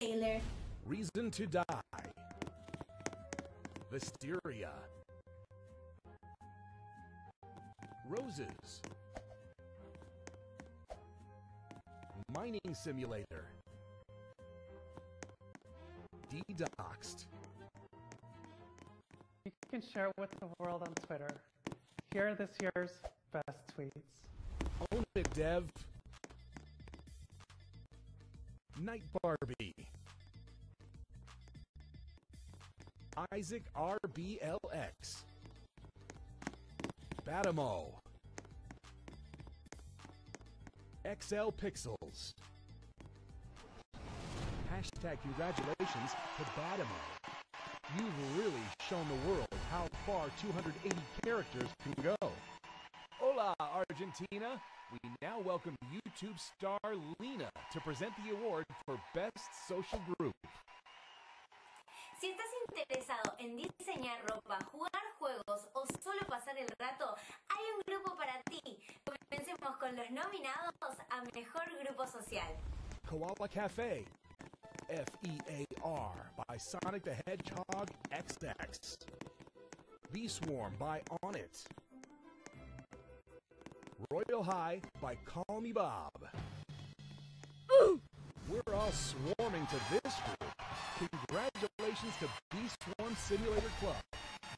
trailer. Reason to Die. Wisteria. Roses. Mining Simulator. Dedoxed. You can share it with the world on Twitter. Here are this year's best tweets. Own it, Dev. Night Barbie. Isaac RBLX. Batamo. XL Pixels. Hashtag congratulations to Batamo. You've really shown the world how far 280 characters can go. Hola, Argentina! We now welcome YouTube star Lena to present the award for Best Social Group. Si estás interesado en diseñar ropa, jugar juegos o solo pasar el rato, hay un grupo para ti. Comencemos con los nominados a Mejor Grupo Social. Koala Cafe. F E A R by Sonic the Hedgehog XX. Bee Swarm by Onett. Royal High by callmehbob. Ooh. We're all swarming to this group. Congratulations to Bee Swarm Simulator Club.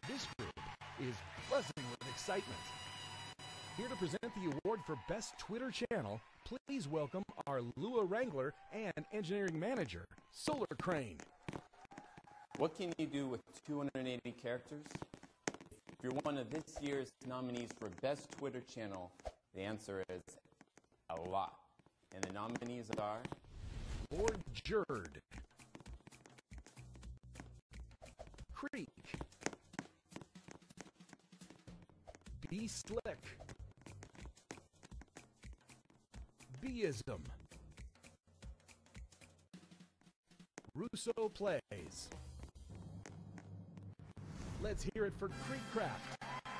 This group is buzzing with excitement. Here to present the award for Best Twitter Channel, please welcome our Lua Wrangler and Engineering Manager, Solar Crane. What can you do with 280 characters? If you're one of this year's nominees for Best Twitter Channel, the answer is a lot. And the nominees are Lord Jerd. Creek. Be Slick. Beism. Russo Plays. Let's hear it for KreekCraft.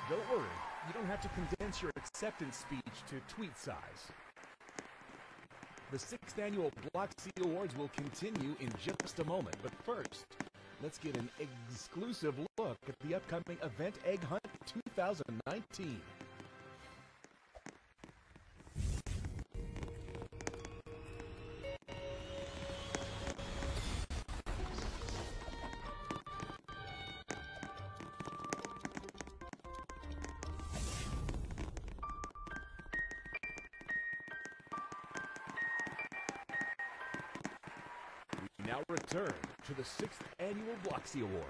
Don't worry, you don't have to condense your acceptance speech to tweet size. The sixth annual Bloxy Awards will continue in just a moment, but first, let's get an exclusive look at the upcoming Event Egg Hunt 2019. Now return to the sixth annual Bloxy Awards.